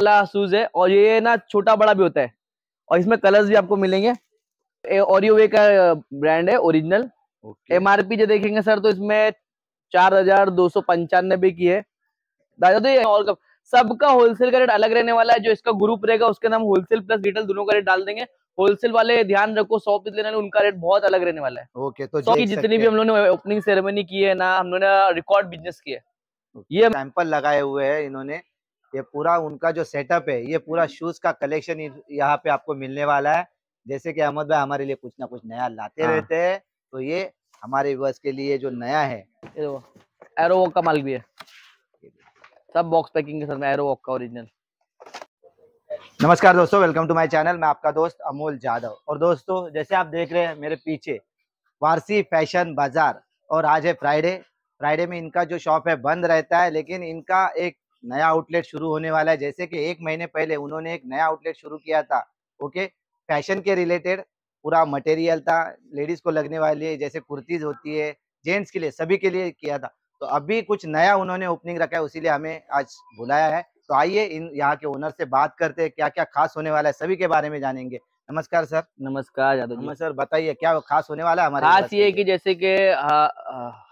वाला शूज़ है और ये ना छोटा बड़ा भी होता है। और इसमें कलर्स भी आपको मिलेंगे। ओरियो वे का ब्रांड है ओरिजिनल एमआरपी जो देखेंगे सर तो इसमें चार हज़ार दो सौ पंचानबे की है। दादा तो ये और सबका होलसेल का रेट अलग रहने वाला है। जो इसका ग्रुप रहेगा उसके नाम होलसेल प्लस रिटेल दोनों का रेट डाल देंगे। होलसेल वाले ध्यान रखो सौ पीस लेने उनका रेट बहुत अलग रहने वाला है। ओके तो सौ की जितनी भी हम लोगों ने ओपनिंग सेरेमनी की है ना हम लोगों ने रिकॉर्ड बिज़नेस किया ये सैंपल लगाए हुए हैं इन्होंने। ये पूरा उनका जो सेटअप है ये पूरा शूज़ का कलेक्शन यहाँ पे आपको मिलने वाला है। जैसे कि अहमद भाई हमारे लिए कुछ ना कुछ नया लाते हाँ। रहते हैं तो ये हमारे व्यूअर्स के लिए जो नया है। एरो का माल भी है। सब बॉक्स पैकिंग के साथ में एरो वॉक का ओरिजिनल नमस्कार दोस्तों वेलकम टू माय चैनल मैं आपका दोस्त अमोल जादव और दोस्तों जैसे आप देख रहे हैं मेरे पीछे वारसी फ़ैशन बाज़ार और आज है फ्राइडे फ्राइडे में इनका जो शॉप है बंद रहता है लेकिन इनका एक नया आउटलेट शुरू होने वाला है। जैसे कि एक महीने पहले उन्होंने एक नया आउटलेट शुरू किया था ओके? फ़ैशन के रिलेटेड पूरा मटेरियल था लेडीज़ को लगने वाली है जैसे कुर्तीज होती है जेंट्स के लिए सभी के लिए किया था। तो अभी कुछ नया उन्होंने ओपनिंग रखा है उसीलिए हमें आज बुलाया है। तो आइए इन यहाँ के ओनर से बात करते हैं क्या क्या खास होने वाला है सभी के बारे में जानेंगे। नमस्कार सर। नमस्कार यादव जी। सर बताइए क्या खास होने वाला है हमारे खास ये कि जैसे कि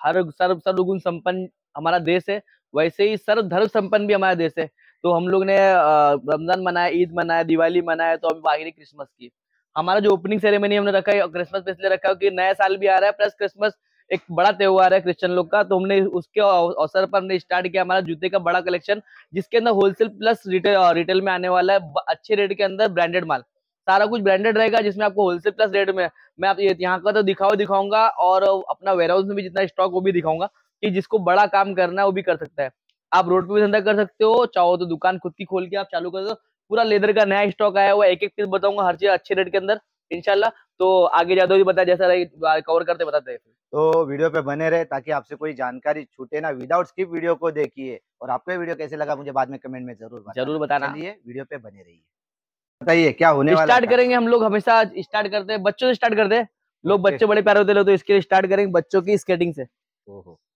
हर सर्व सर्वगुण संपन्न हमारा देश है वैसे ही सर्व धर्म संपन्न भी हमारा देश है। तो हम लोग ने रमज़ान मनाया, ईद मनाया, दिवाली मनाया तो अभी बाकी क्रिसमस की। हमारा जो ओपनिंग सेरेमनी हमने रखा है, क्रिसमस इसलिए रखा है कि नया साल भी आ रहा है, प्लस क्रिसमस एक बड़ा त्योहार है क्रिश्चियन लोग का तो हमने उसके अवसर पर हमने स्टार्ट किया हमारा जूते का बड़ा कलेक्शन, जिसके अंदर होलसेल प्लस रिटेल रिटेल में आने वाला है अच्छे रेट के अंदर ब्रांडेड माल। सारा कुछ ब्रांडेड रहेगा जिसमें आपको होलसेल प्लस रेट में, मैं आप यहाँ का तो दिखाओ दिखाऊँगा और अपना वेयर हाउस में भी जितना स्टॉक वो भी दिखाऊँगा। कि जिसको बड़ा काम करना है वो भी कर सकता है। आप रोड पे भी धंधा कर सकते हो चाहो तो दुकान खुद की खोल के आप चालू कर दो। पूरा लेदर का नया स्टॉक आया हुआ एक एक पीस बताऊँगा हर चीज़ अच्छे रेट के अंदर इनशाला तो आगे जादव जी बता जैसा कवर करते बताते हैं। तो वीडियो पे बने रहे ताकि आपसे कोई जानकारी छूटे ना। विदाउट स्किप वीडियो को देखिए और आपको वीडियो कैसे लगा मुझे बाद में कमेंट में ज़रूर ज़रूर बताना। वीडियो पे बने रहिए। बताइए क्या होने वाला स्टार्ट करेंगे हम लोग हमेशा स्टार्ट करते हैं। बच्चों से स्टार्ट करते हैं। लोग बच्चे बड़े प्यारे होते हैं तो इसके लिए स्टार्ट करेंगे बच्चों की स्केटिंग से।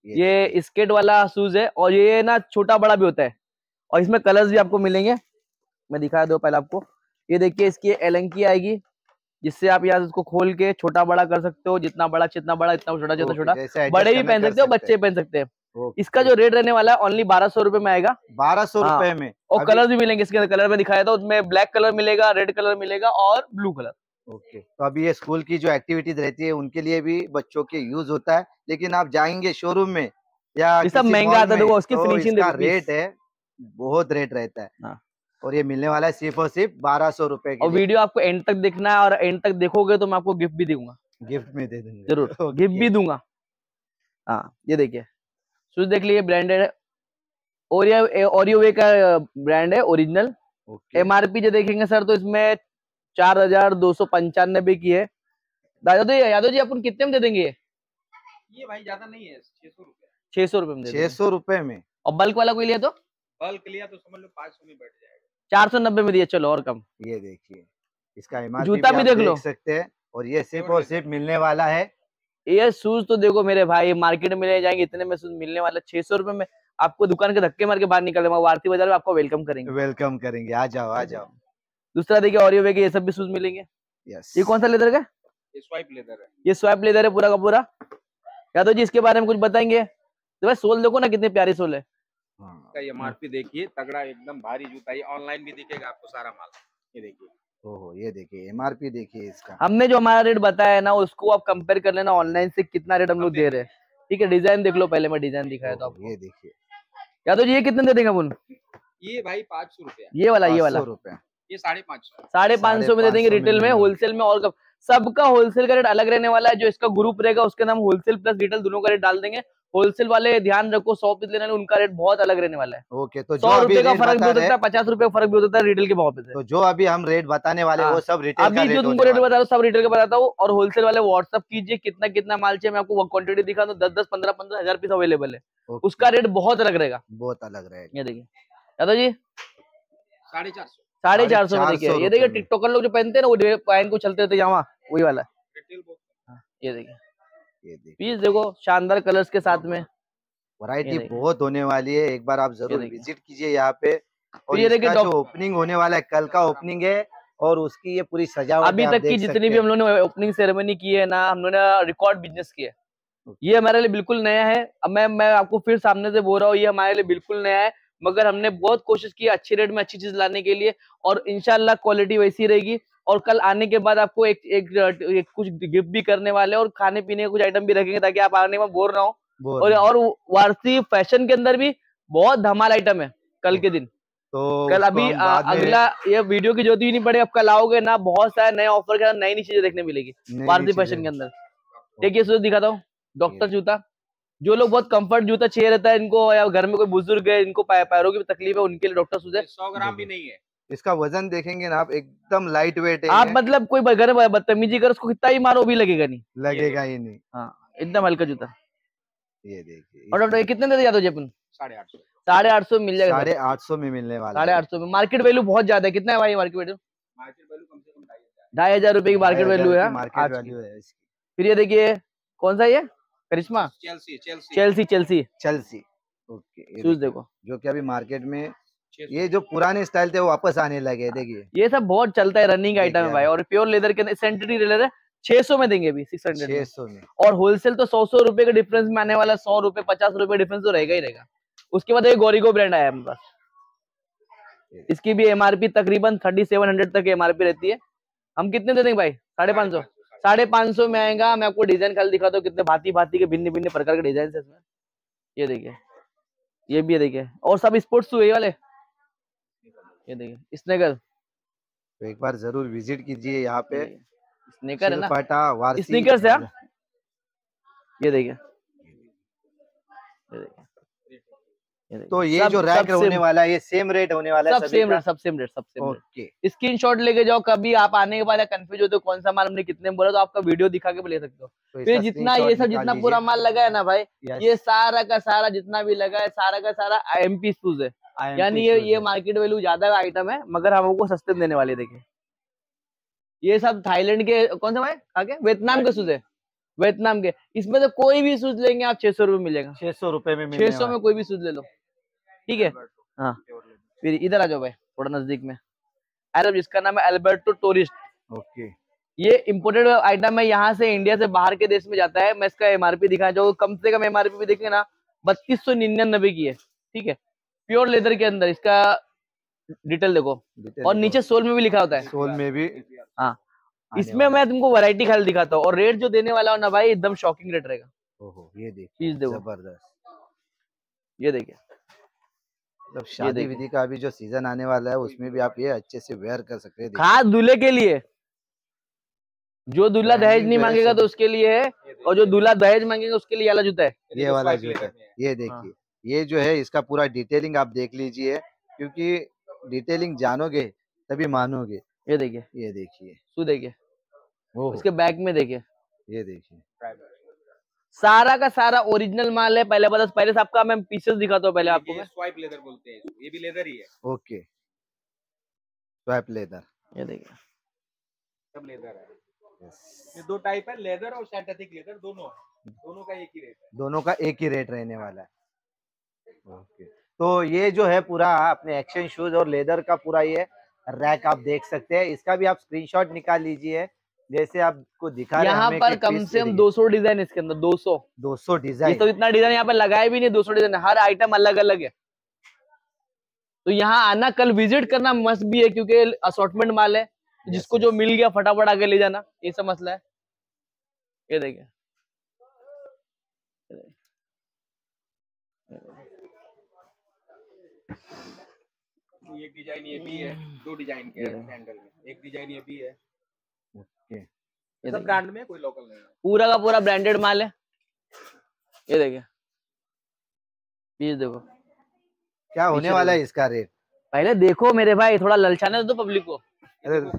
ये स्केट वाला शूज़ है और ये ना छोटा बड़ा भी होता है। और इसमें कलर्स भी आपको मिलेंगे। मैं दिखा दो पहले आपको। ये देखिए इसकी एलंकी आएगी जिससे आप यहाँ इसको खोल के छोटा बड़ा कर सकते हो। जितना बड़ा जितना बड़ा इतना छोटा जितना छोटा। बड़े भी पहन सकते हो बच्चे पहन सकते हैं। इसका जो रेट रहने वाला है ओनली बारह सौ रुपए में आएगा। बारह सौ रुपए हाँ। में। और कलर भी मिलेंगे इसके अंदर कलर में दिखाया था उसमें ब्लैक कलर मिलेगा रेड कलर मिलेगा और ब्लू कलर ओके। तो अभी ये स्कूल की जो एक्टिविटीज़ रहती है उनके लिए भी बच्चों के यूज़ होता है लेकिन आप जाएँगे शोरूम में या सब महँगा आता है उसकी फिनिशिंग तो रेट है बहुत रेट रहता है। हाँ। और ये मिलने वाला है सिर्फ़ और सिर्फ़ बारह सौ रूपए और वीडियो आपको एंड तक देखना है और एंड तक देखोगे तो मैं आपको गिफ्ट भी दूँगा। गिफ्ट में दे दूँगा। ज़रूर गिफ्ट भी दूँगा। हाँ ये देखिए शूज़ देख लीजिए ब्रांडेड है ओरियो ओरियो वे का ब्रांड है ओरिजिनल। एमआरपी जो देखेंगे सर तो इसमें चार हज़ार दो सौ पंचानबे की है। दादा तो यादव जी अपन कितने में दे देंगे? ये भाई ज़्यादा नहीं है छह सौ रुपए छह सौ रुपए में छह सौ रुपए में? और बल्क वाला कोई लिया तो? बल्क लिया तो समझ लो पाँच सौ में बैठ जाएगा। चार सौ नब्बे में दिए चलो और कम। ये देखिए इसका जूता भी देख लो। सकते हैं और ये सिर्फ़ और सिर्फ़ मिलने वाला है। ये शूज़ तो देखो मेरे भाई मार्केट में ले जाएँगे इतने में शूज़ मिलने वाला छह सौ रुपए में। आपको दुकान के धक्के मार के बाहर निकल वारती बाज़ार में आपको वेलकम करेंगे। वेलकम करेंगे। आ जाओ आ जाओ। दूसरा देखिए ऑरियो के ये सब भी शूज़ मिलेंगे। यस ये कौन सा लेदर का? ये स्वाइप लेदर है। ये स्वाइप लेदर है पूरा का पूरा। यादव जी इसके बारे में कुछ बताएँगे। तो भाई सोल देखो ना कितनी प्यारी सोल है। हाँ। ये मार्फी देखिए तगड़ा एकदम भारी जूता ये ऑनलाइन भी दिखेगा आपको सारा माल। ये देखिए। ओहो ये देखिए एमआरपी देखिए इसका। हमने जो हमारा रेट बताया है ना उसको आप कंपेयर कर लेना ऑनलाइन से कितना रेट हम लोग दे रहे हैं। ठीक है डिज़ाइन देख लो पहले मैं डिज़ाइन दिखाया तो आपको। ये देखिए। यादव जी ये कितने दे देंगे अपन? ये भाई पाँच सौ रुपया। ये वाला ये वाला। रुपया। ये साढ़े पाँच सौ। साढ़े पाँच सौ में दे देंगे रिटेल में होलसेल में और कब सबका होलसेल का रेट अलग रहने वाला है जो इसका ग्रुप रहेगा उसके नाम होलसेल प्लस रिटेल दोनों का रेट डाल देंगे। होलसेल वाले ध्यान रखो सौ पीस लेने उनका रेट बहुत अलग रहने वाला है। ओके तो सौ रुपए का फ़र्क भी होता है पचास रुपए का फ़र्क भी होता है रिटेल के भाव पे तो जो अभी हम रेट बताने वाले हाँ। वो सब रिटेल अभी जो तुमको रेट बता रहा सब रिटेल का बताता हूँ और होलसेल वाले व्हाट्सअप कीजिए कितना कितना माल चाहिए मैं आपको क्वांटिटी दिखा दो दस दस पंद्रह पंद्रह हज़ार पीस अवेलेबल है। उसका रेट बहुत अलग रहेगा। बहुत अलग रहेगा। ये देखिए। यादव जी साढ़े चार सौ। साढ़े चार सौ में देखिए ये देखिए टिकटॉकर लोग जो पहनते हैं ना वो पहन को चलते थे यहाँ वही वाला। हाँ, ये देखिए पीस देखो। शानदार कलर्स के साथ में। वैरायटी बहुत होने वाली है एक बार आप ज़रूर विज़िट कीजिए यहाँ पे। और ये देखिए जो ओपनिंग होने वाला है कल का ओपनिंग है और उसकी ये पूरी सजावट अभी तक की जितनी भी हम लोगों ने ओपनिंग सेरेमनी की है ना हम लोगों ने रिकॉर्ड बिज़नेस किया है। ये हमारे लिए बिल्कुल नया है। अब मैं मैं आपको फिर सामने से बोल रहा हूँ ये हमारे लिए बिल्कुल नया है। मगर हमने बहुत कोशिश की अच्छी रेट में अच्छी चीज़ लाने के लिए और इनशाला क्वालिटी वैसी रहेगी। और कल आने के बाद आपको एक एक, एक कुछ गिफ्ट भी करने वाले और खाने पीने के कुछ आइटम भी रखेंगे ताकि आप आने में बोर रहा हूँ। और और वारसी फ़ैशन के अंदर भी बहुत धमाल आइटम है कल के दिन। तो कल अभी आ, अगला ये वीडियो की ही नहीं पड़े अब कल आओगे ना बहुत सारे नए ऑफ़र के साथ नई नई चीज़ें देखने मिलेगी। वारसी फ़ैशन के अंदर। देखिए दिखाता हूँ। डॉक्टर। जूता। जो लोग बहुत कंफर्ट जूता चाहिए रहता है इनको या घर में कोई बुज़ुर्ग है इनको पैरों की तकलीफ़ है उनके लिए डॉक्टर है सौ ग्राम भी नहीं है। इसका वज़न देखेंगे ना आप एकदम लाइट वेट है आप मतलब कोई घर बदतमीजी कर उसको कितना ही मारो भी लगेगा नहीं। लगेगा ही नहीं। हाँ एकदम हल्का जूता। ये देखिए और डॉक्टर ये कितने देते जाते हो अपन? साढ़े आठ सौ। साढ़े आठ सौ मिल जाएगा। साढ़े आठ सौ में मिलने वाला साढ़े आठ सौ में। मार्केट वैल्यू बहुत ज़्यादा है। कितना है भाई मार्केट वैल्यू? मार्केट वैल्यू कम से कम ढाई हज़ार। ढाई हज़ार रुपए की मार्केट वैल्यू है। मार्केट वैल्यू है इसकी। फिर ये देखिए कौन सा ये? Karishma? Chelsea Chelsea. Chelsea Chelsea. Chelsea. Okay shoes देखो जो कि अभी मार्केट में ये जो पुराने स्टाइल थे वो वापस आने लगे देखिए। ये सब बहुत चलता है रनिंग आइटम है। भाई और प्योर लेदर के अंदर लेदर है 600 में देंगे अभी 600 छह में। सौ में। और होलसेल तो सौ सौ रुपए के डिफरेंस में आने वाला सौ रुपए पचास रुपए डिफरेंस तो रहेगा ही रहेगा। उसके बाद एक गोरिगो ब्रांड आया हमारे पास। इसकी भी एमआरपी तकरीबन थर्टी सेवन हंड्रेड तक एमआरपी रहती है। हम कितने दे देंगे भाई? साढ़े पाँच सौ। साढ़े पाँच सौ में आएगा मैं आपको डिज़ाइन खाली दिखाता हूँ कितने भांति भांति के भिन्न भिन्न प्रकार के डिज़ाइन है इसमें। ये देखिए ये भी देखिए और सब स्पोर्ट्स शू वाले? ये देखिए स्नेकर तो एक बार ज़रूर विज़िट कीजिए यहाँ पे। स्नेकर है ना? देखिए ये देखिए। ये देखिए। तो ये जो रैक होने वाला है ये सेम रेट होने वाला है सब सेम रेट सब सेम रेट सब सेम रेट ओके स्क्रीनशॉट लेके जाओ कभी आप आने के बाद कंफ्यूज होते हो कौन सा माल हमने कितने बोला तो आपका वीडियो दिखा के ले सकते हो. तो फिर जितना ये सब जितना पूरा माल लगा है ना भाई ये सारा का सारा जितना भी लगा है सारा का सारा एमपी शूज़ है. यानी ये ये मार्केट वैल्यू ज़्यादा आइटम है मगर हम आपको सस्ते में देने वाले देखे ये सब थाईलैंड के कौन सा भाई? आगे वियतनाम के शूज़ है. वियतनाम के. इसमें तो कोई भी शूज़ लेंगे आप छह सौ रुपए मिलेगा. छह सौ रुपए में छह सौ में कोई भी शूज़ ले लो. ठीक है? हाँ। फिर इधर आ जाओ भाई थोड़ा नज़दीक में। अरब जिसका नाम है अल्बर्टो टूरिस्ट ओके। ये इम्पोर्टेड आइटम है यहाँ से इंडिया से बाहर के देश में जाता है। मैं इसका एमआरपी दिखा जो कम से कम एमआरपी भी देखेंगे ना बत्तीस सौ निन्यानबे की है। ठीक है? प्योर लेदर के अंदर इसका डिटेल देखो। Detail और देखो। नीचे सोल में भी लिखा होता है। सोल में भी। हाँ। इसमें मैं तुमको वैरायटी खाली दिखाता हूँ। और रेट जो देने वाला हो ना भाई एकदम शॉकिंग रेट रहेगा। ओहो ये देखिए चीज़ देखो। ज़बरदस्त। ये देखिए। मतलब शादी विधि का अभी जो सीज़न आने वाला है उसमें भी आप ये अच्छे से वेयर कर सकते हैं खास दूल्हे के लिए। जो दूल्हा दहेज नहीं मांगेगा तो उसके लिए है और जो दूल्हा दहेज मांगेगा उसके लिए वाला जूता है। ये वाला जूता है। ये हाँ। देखिए ये जो है इसका पूरा डिटेलिंग आप देख लीजिए क्योंकि डिटेलिंग जानोगे तभी मानोगे। ये देखिए। ये देखिए। शू देखिए। उसके बैक में देखिए। ये देखिए। सारा का सारा ओरिजिनल माल है पहले बता पहले से आपका मैं पीसेस दिखाता हूँ पहले आपको मैं। स्वाइप लेदर बोलते हैं ये भी लेदर ही है। ओके। स्वैप लेदर ये देखिए सब लेदर है। ये दो टाइप है लेदर और सिंथेटिक लेदर दोनों दोनों का एक ही रेट है। दोनों का एक ही रेट रहने वाला है। ओके। तो ये जो है पूरा अपने एक्शन शूज़ और लेदर का पूरा ये रैक आप देख सकते हैं। इसका भी आप स्क्रीनशॉट निकाल लीजिए। जैसे आपको दिखा रहे हैं यहाँ पर कम से कम देखिए, 200 डिज़ाइन इसके अंदर 200 200 ये डिज़ाइन। तो इतना डिज़ाइन यहाँ पे लगाए भी नहीं 200 डिज़ाइन। हर आइटम अलग अलग है। तो यहाँ आना कल विज़िट करना मस्त भी है क्योंकि असॉर्टमेंट माल है। जिसको जो मिल गया फटाफट आके ले जाना। ये सब मसला है। ये देखिए। एक डिज़ाइन ये भी है दो डिज़ाइन के ये हैं देखो। सैंडल में। एक डिज़ाइन ये भी है। ओके। ये सब ब्रांड में कोई लोकल नहीं है। पूरा का पूरा ब्रांडेड माल है। ये देखिए पीस देखो। क्या होने वाला है इसका रेट पहले देखो मेरे भाई थोड़ा ललचाने दो पब्लिक को।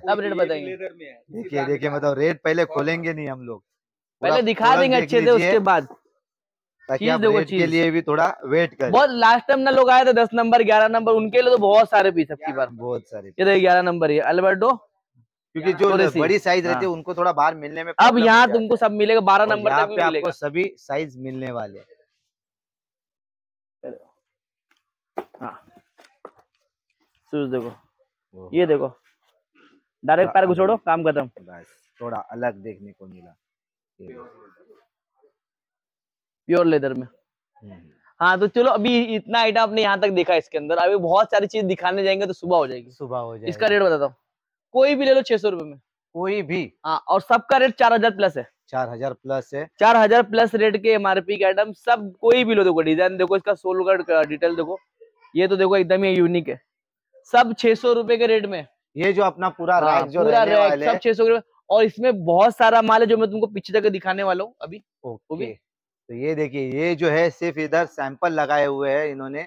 अब रेट बताएँगे। देखिए देखिए मतलब रेट पहले खोलेंगे नहीं हम लोग। पहले दिखा देंगे अच्छे से उसके बाद। ताकि आप देखो, रेट के लिए भी थोड़ा वेट करें। बहुत लास्ट टाइम ना लोग आए थे दस नंबर ग्यारह नंबर उनके लिए तो बहुत सारे पीस अब की बार। बहुत सारे ये ग्यारह नंबर ये अल्बर्टो क्योंकि जो बड़ी साइज़ रहती है हाँ। उनको थोड़ा बाहर मिलने में अब यहाँ तुमको सब मिलेगा बारह नंबर तक मिलेगा आपको सभी साइज़ मिलने वाले हैं। हाँ। देखो। ये देखो। डायरेक्ट पैर घुसोड़ो काम खत्म। थोड़ा अलग देखने को मिला। प्योर लेदर में। हम्म, हाँ तो चलो अभी इतना आइटम आपने यहाँ तक देखा इसके अंदर। अभी बहुत सारी चीज़ दिखाने जाएँगे तो सुबह हो जाएगी। सुबह हो जाएगी। इसका रेट बताता हूँ। कोई भी ले लो छह सौ रुपये में। कोई भी। हाँ और सबका रेट चार हज़ार प्लस है। चार हज़ार प्लस है। चार हज़ार प्लस रेट के एमआरपी के आइटम सब कोई भी लो देखो डिज़ाइन देखो इसका सोल का डिटेल देखो ये तो देखो एकदम ही यूनिक है। सब छह सौ रुपए के रेट में। ये जो अपना पूरा हाँ, रैक जो पूरा रैक सब छह सौ और इसमें बहुत सारा माल है जो मैं तुमको पीछे तक दिखाने वाला हूँ अभी। वो भी- ओके। तो ये देखिए ये जो है सिर्फ़ इधर सैंपल लगाए हुए है इन्होंने।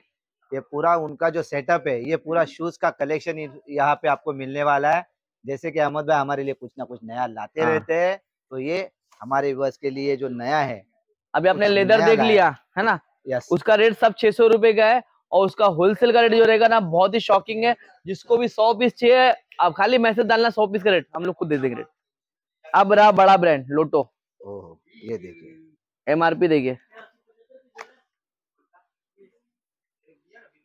ये पूरा उनका जो सेटअप है ये पूरा शूज़ का कलेक्शन यहाँ पे आपको मिलने वाला है। जैसे कि अहमद भाई हमारे लिए कुछ ना कुछ नया लाते हाँ। रहते हैं तो ये हमारे व्यूअर्स के लिए जो नया है अभी आपने लेदर देख लिया है ना? यस उसका रेट सब छह सौ रुपए का है और उसका होलसेल का रेट जो रहेगा ना बहुत ही शॉकिंग है जिसको भी सौ पीस चाहिए आप खाली मैसेज डालना सौ पीस का रेट हम लोग खुद दे देंगे रेट अब रहा बड़ा ब्रांड लोटो ये देखिए। एमआरपी देखिए।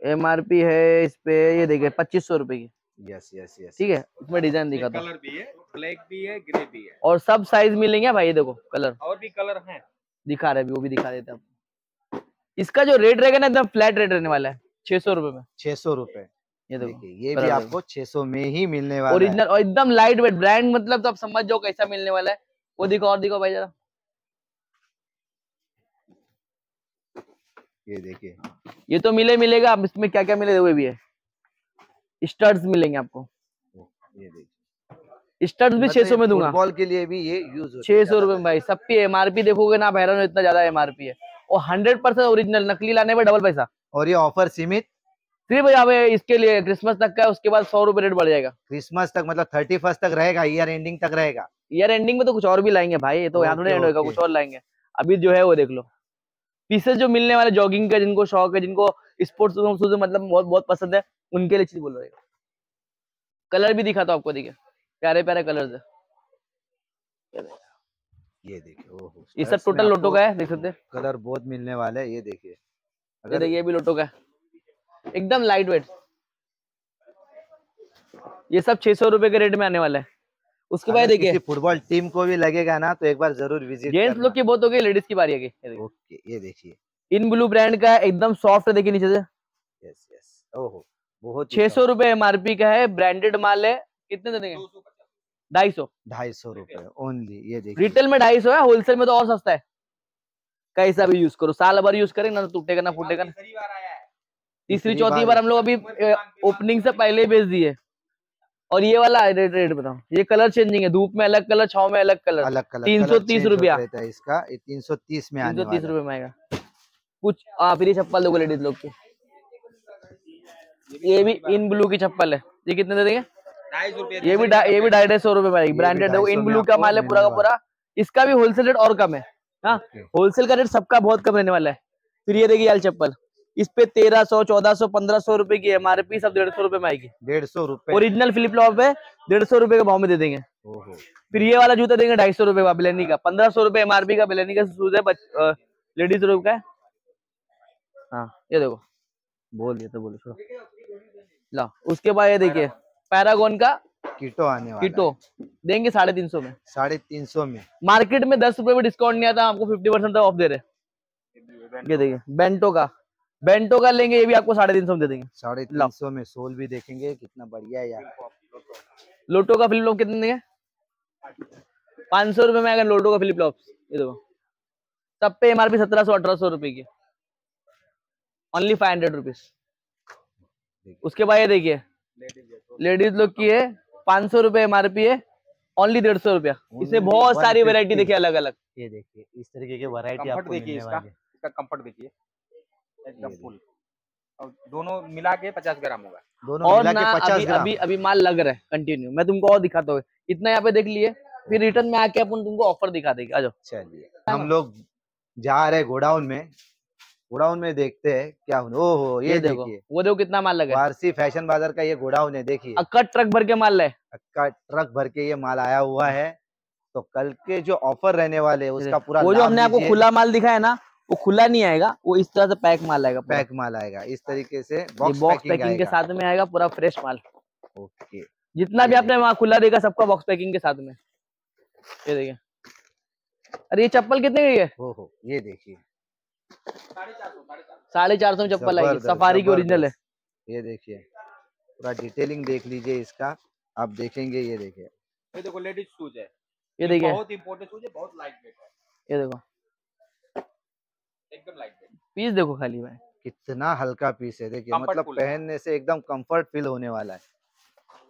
एमआरपी है इस पे ये देखिए पच्चीस सौ रुपए की। यस यस यस ठीक है इसमें डिज़ाइन दिखाता कलर भी है ब्लैक भी है ग्रे भी है। और सब साइज़ मिलेंगे भाई ये देखो कलर और भी कलर हैं। दिखा रहे हैं वो भी दिखा देते हैं आपको इसका जो रेट रहेगा ना एकदम फ्लैट रेट रहने वाला है छह सौ रुपये में। छह सौ रुपए। ये देखो देखिए ये भी आपको छह सौ में ही मिलने वाला है। ओरिजिनल और एकदम लाइट वेट ब्रांड मतलब तो आप समझ जाओ कैसा मिलने वाला है। वो दिखो और दिखो भाई जरा। ये देखिए। ये तो मिले मिलेगा अब इसमें क्या क्या मिले हुए भी है। स्टड्स मिलेंगे आपको। स्टड्स भी छह सौ में दूँगा। फुटबॉल के लिए भी ये यूज़ छह सौ रुपए में भाई सब पे एमआरपी देखोगे ना आप हैरान इतना ज़्यादा एमआरपी है। और हंड्रेड परसेंट ओरिजिनल नकली लाने में डबल पैसा। और ये ऑफ़र सीमित? सिर्फ़ यहाँ पे इसके लिए क्रिसमस तक का उसके बाद सौ रुपए रेट बढ़ जाएगा। क्रिसमस तक मतलब थर्टी फ़र्स्ट तक रहेगा ईयर एंडिंग तक रहेगा। ईयर एंडिंग में तो कुछ और भी लाएँगे भाई ये तो यहाँ एंड होगा कुछ और लाएँगे। अभी जो है वो देख लो। पीसेस जो मिलने वाले जॉगिंग का जिनको शौक है जिनको स्पोर्ट्स मतलब बहुत बहुत पसंद है उनके लिए चीज़ बोल रहे कलर भी दिखाता हूँ आपको देखिए। प्यारे प्यारे कलर है। ये देखिए ओहो ये सब टोटल लोटो का है देख सकते कलर बहुत मिलने वाले हैं ये देखिए। अगर ये भी लोटो का है। एकदम लाइट वेट ये सब छह सौ रुपए के रेट में आने वाला है। उसके बाद देखिए। फुटबॉल टीम को भी लगेगा ना तो एक बार ज़रूर विज़िट जेंट्स लोग की बहुत हो गई लेडीज़ की बारी है। ओके ये देखिए। इन ब्लू ब्रांड का एकदम सॉफ्ट है देखिए नीचे से। यस यस ओहो। बहुत छह सौ रुपए एमआरपी का है ब्रांडेड माल है। कितने दे देंगे सौ ढाई सौ। ढाई सौ रुपये ओनली ये देखिए। रिटेल में ढाई सौ है होलसेल में तो और सस्ता है। कैसा भी यूज़ करो साल भर यूज़ करेंगे ना तो टूटेगा ना फूटेगा। ना तीसरी है। चौथी बार हम लोग अभी ओपनिंग से पहले ही बेच दिए। और ये वाला रेट रेट बताओ ये कलर चेंजिंग है धूप में अलग कलर छाव में अलग कलर अलग कलर 330 रुपया। रहता है इसका तीन सौ तीस में तीन सौ तीस वाला है। रुपए में आएगा। कुछ हाँ फिर ये चप्पल देखो लेडीज़ लोग की। ये भी इन ब्लू की चप्पल है। ये कितने दे देंगे? रुपये ये भी ये भी ढाई ढाई सौ रुपए में ब्रांडेड देखो 250 इन ब्लू का माल है पूरा का पूरा। इसका भी होलसेल रेट और कम है। हाँ होलसेल का रेट सबका बहुत कम रहने वाला है। फिर ये देखिए यार चप्पल। इस पे तेरह सौ चौदह सौ पंद्रह सौ रुपए की एमआरपी सब डेढ़ सौ रुपए में आएगी। डेढ़ सौ रुपए ओरिजिनल फ्लिप फ्लॉप है डेढ़ सौ रुपए के भाव में दे देंगे। ओहो। फिर ये वाला जूता देंगे ढाई सौ रुपए का बिलेनी का। पंद्रह सौ रुपए एमआरपी का बिलेनी का शूज़ है लेडीज़ रूप का हाँ ये देखो। बोलिए तो बोलो छोड़ो ला उसके बाद ये देखिए पैरागोन का किटो आने वाला किटो। देंगे साढ़े तीन सौ में। साढ़े तीन सौ में। मार्केट में दस रुपए में डिस्काउंट नहीं आता आपको फिफ्टी परसेंट ऑफ़ दे रहे ये देखिए बेंटो का। बेंटो का लेंगे ये भी आपको साढ़े तीन सौ में दे देंगे। साढ़े तीन सौ में सोल भी देखेंगे कितना बढ़िया है यार। लोटो का फ्लिप फ्लॉप कितने देंगे? पाँच सौ रुपए में आएगा लोटो का फ्लिप फ्लॉप ये देखो। सब पे एमआरपी सत्रह सौ अठारह सौ रुपए की। ओनली फाइव हंड्रेड रुपीज़ उसके बाद ये देखिए। लेडीज़ लोग की है पाँच सौ रुपए एमआरपी है ओनली डेढ़ सौ रुपया। इसमें बहुत सारी 150 वेरायटी देखिए अलग अलग ये देखिए इस तरीके के वैरायटी आपको देखिए इसका इसका कंफर्ट देखिए। एकदम फुल और दोनों मिला के पचास ग्राम होगा। दोनों और मिला ना के पचास अभी ग्राम। अभी अभी माल लग रहा है कंटिन्यू मैं तुमको और दिखाता हूँ। इतना यहाँ पे देख लिए फिर रिटर्न में आके अपन तुमको ऑफ़र दिखा देंगे। आ जाओ। चलिए हम लोग जा रहे गोडाउन में। गोडाउन में देखते हैं क्या ओहो ये ये देखो वो देखो कितना माल लगा वारसी फ़ैशन बाज़ार का ये गोडाउन है देखिए। अक्का ट्रक भर के माल है। का ट्रक भर के ये माल आया हुआ है। तो कल के जो ऑफ़र रहने वाले हैं उसका पूरा वो जो हमने आपको खुला माल दिखाया ना वो खुला नहीं आएगा वो इस तरह से पैक माल आएगा पैक माल आएगा इस तरीके से बॉक्स पैकिंग के साथ में आएगा पूरा फ्रेश माल। ओके। जितना भी आपने वहाँ खुला देखा सबका बॉक्स पैकिंग के साथ में। ये देखिए। अरे ये चप्पल कितने की हो? ये देखिए। साढ़े चार सौ में चप्पल आएगी। सफारी की ओरिजिनल है। ये देखिए पूरा डिटेलिंग देख लीजिए इसका। आप देखेंगे ये देखिए। ये देखो लेडीज़ शूज़ है। ये देखिए। बहुत इंपोर्टेंट शूज़ है बहुत लाइट वेट है। ये देखो। एकदम लाइट वेट पीस देखो खाली भाई। कितना हल्का पीस है। देखिए मतलब पहनने से एकदम कंफर्ट फील होने वाला है।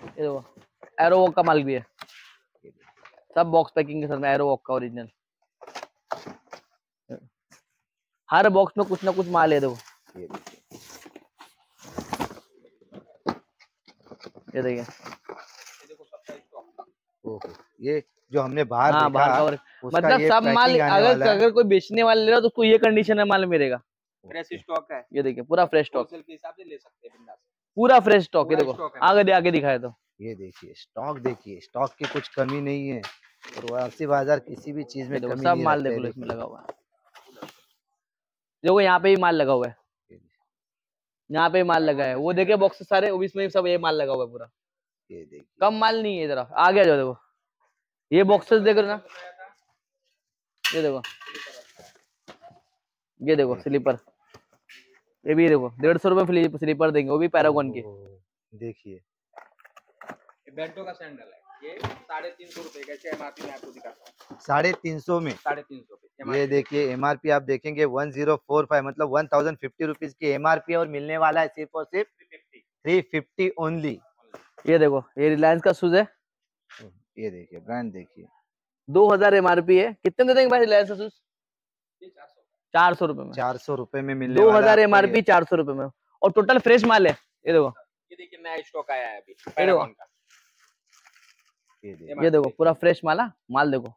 ये देखो एरोवॉक का माल भी है। सब बॉक्स पैकिंग के साथ में एरोवॉक का ओरिजिनल हर बॉक्स में कुछ ना कुछ माल है देखो ये देखिए। ये देखो सबका स्टॉक ओहो ये जो हमने बाहर हाँ बाहर मतलब सब माल अगर अगर कोई बेचने वाला ले रहा है तो उसको ये कंडीशन में माल मिलेगा। फ्रेश स्टॉक है। ये देखिए पूरा फ्रेश स्टॉक के हिसाब से ले सकते हैं पूरा फ्रेश स्टॉक ये देखो। आगे आगे दिखाए तो। ये देखिए स्टॉक देखिए स्टॉक की कुछ कमी नहीं है। और वारसी बाज़ार किसी भी चीज़ में कमी सब नहीं माल देखो इसमें लगा हुआ है। देखो यहाँ पे भी माल लगा हुआ है। यहाँ पे माल लगा है। वो देखे बॉक्स सारे इसमें सब ये माल लगा हुआ है पूरा। देखिए। कम माल नहीं है जरा आगे आ जाओ देखो। ये बॉक्सेस देख रहे ना ये देखो। ये देखो स्लीपर ये भी देखो डेढ़ सौ रुपए स्लीपर देंगे वो भी पैरागॉन के। देखिए। ये बेंटो का सैंडल है। ये साढ़े तीन सौ रुपए का एमआरपी में आपको दिखाता हूँ। साढ़े तीन सौ में? साढ़े तीन सौ पे ये देखिए आप देखेंगे वन ज़ीरो फोर फाइव मतलब वन थाउज़ेंड फिफ्टी रुपीज़ की एमआरपी और मिलने वाला है सिर्फ़ और सिर्फ़ थ्री फिफ्टी ओनली। ये देखो ये रिलायंस का शूज़ है। ये देखिए ब्रांड देखिए। दो हज़ार एम आर पी है। कितने में दे देंगे भाई रिलायंस का शूज़? चार सौ। रुपए में। चार सौ रुपए में मिलने दो हज़ार एम आर पी चार सौ रुपए में। और टोटल फ्रेश माल है। ये देखो। ये देखिए नया स्टॉक आया है अभी। ये ये देखो पूरा फ्रेश माल हाँ? माल देखो।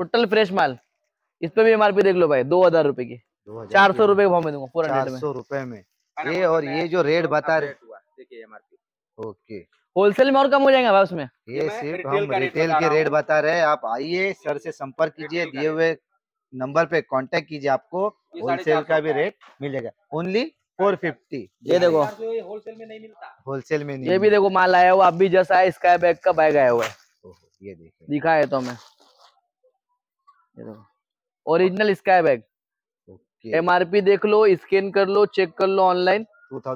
टोटल फ्रेश माल। इस पे भी एमआरपी देख लो भाई दो हज़ार रुपए की। चार सौ रुपए के। भाव में दूँगा फोर चार में। सौ रुपए में। ये और ये जो रेट बता रहे है। देखिए एमआरपी ओके। होलसेल में और कम हो जाएगा भाई उसमें? ये सिर्फ़ हम रिटेल के रेट बता रहे हैं। आप आइए सर से संपर्क कीजिए दिए हुए नंबर पे कांटेक्ट कीजिए आपको। होलसेल का भी रेट मिलेगा। Only four fifty. ये देखो। होलसेल में नहीं मिलता। होलसेल में नहीं ये भी देखो माल आया हुआ अभी जस्ट आया स्काई बैग का बैग आया हुआ है। ये देखिए। दिखा है तो हमें ये देखो original sky bag. Okay. MRP देख लो स्कैन कर लो चेक कर लो ऑनलाइन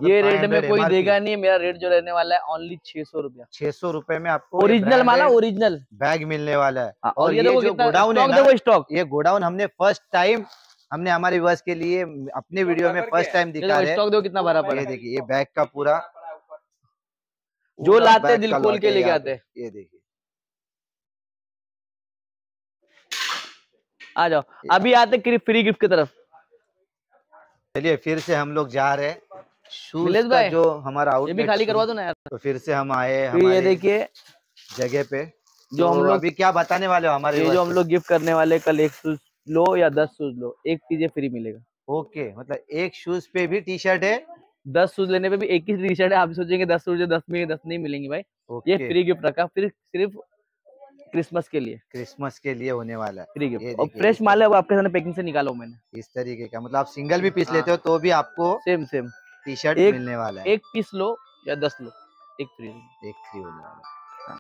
ये रेट में कोई देगा नहीं मेरा रेट जो रहने वाला है ओनली छह सौ रुपया। छह सौ रुपए में आपको ओरिजिनल माला ओरिजिनल बैग मिलने वाला है। और और ये ये देखो जो गोडाउन है ना देखो स्टॉक ये गोडाउन हमने फ़र्स्ट टाइम हमने हमारे वर्ष के लिए अपने वीडियो में फ़र्स्ट टाइम दिखा रहे हैं। स्टॉक देखो कितना भरा पड़ा ये देखिए ये बैग का पूरा। जो लाते दिल खोल के लेके आते ये देखिए। आ जाओ। अभी आते फ्री गिफ्ट की तरफ़। चलिए फिर से हम लोग जा रहे हैं। शूज़ का जो हमारा ये भी खाली करवा दो ना यार। तो फिर से हम आए ये देखिए जगह पे। जो हम तो लोग अभी क्या बताने वाले हो हमारे ये जो हम लोग गिफ्ट करने वाले कल एक शूज़ लो या दस शूज़ लो एक चीज़ें फ्री मिलेगा। ओके मतलब एक शूज़ पे भी टी शर्ट है? दस शूज़ लेने पे भी एक ही टी शर्ट है आप सोचेंगे दस शूज़ दस में दस नहीं मिलेंगी भाई। ये फ्री गिफ्ट रखा फिर सिर्फ़ क्रिसमस के लिए। क्रिसमस के लिए होने वाला है। फ्री गिफ्ट और फ्रेश माल है वो आपके सामने पैकिंग से निकाला हूँ मैंने। इस तरीके का मतलब आप सिंगल भी पीस हाँ। लेते हो तो भी आपको सेम सेम टी शर्ट मिलने वाला है। एक पीस लो या दस लो एक फ्री एक फ्री होने वाला है।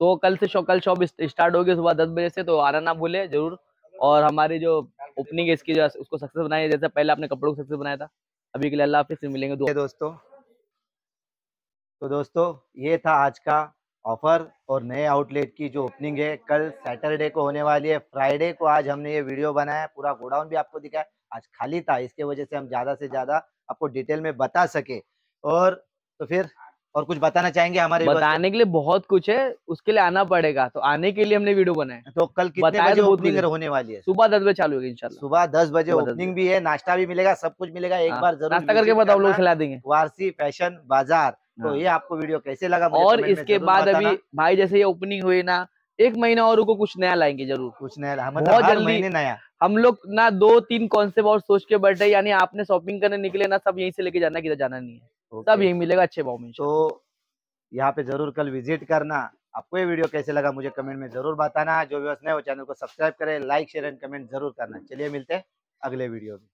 तो कल से कल शॉप स्टार्ट होगी सुबह दस बजे से तो आना ना भूले ज़रूर और हमारी जो ओपनिंग है इसकी जो उसको सक्सेस बनाई जैसे पहले आपने कपड़ों को सक्सेस बनाया था। अभी के लिए अल्लाह हाफिज मिलेंगे दो। दोस्तों तो दोस्तों, ये था आज का ऑफ़र और नए आउटलेट की जो ओपनिंग है। कल सैटरडे को होने वाली है। फ्राइडे को आज हमने ये वीडियो बनाया पूरा गोडाउन भी आपको दिखाया। आज खाली था, इसके वजह से हम ज़्यादा से ज़्यादा आपको डिटेल में बता सके। और तो फिर और कुछ बताना चाहेंगे हमारे बताने के लिए बहुत कुछ है उसके लिए आना पड़ेगा। तो आने के लिए हमने वीडियो बनाया। तो कल कितने बजे तो ओपनिंग होने वाली है? सुबह दस बजे चालू होगी इंशाल्लाह। सुबह दस बजे ओपनिंग भी है नाश्ता भी मिलेगा सब कुछ मिलेगा एक हाँ, बार ज़रूर नाश्ता करके बताओ लोग खिला देंगे। वारसी फ़ैशन बाज़ार। तो हाँ। ये आपको वीडियो कैसे लगा और इसके बाद अभी भाई जैसे ये ओपनिंग हुई ना एक महीना और को कुछ नया लाएँगे ज़रूर। कुछ नया मतलब हर जल्दी- नया। हम लोग ना दो तीन कॉन्सेप्ट और सोच के बैठे यानी आपने शॉपिंग करने निकले ना सब यहीं से लेके जाना किधर जाना नहीं है। सब यही मिलेगा अच्छे भाव में तो यहाँ पे ज़रूर कल विज़िट करना। आपको ये वीडियो कैसे लगा मुझे कमेंट में ज़रूर बताना। जो व्यवस्था है वो चैनल को सब्सक्राइब करें लाइक शेयर एंड कमेंट ज़रूर करना। चलिए मिलते हैं अगले वीडियो में।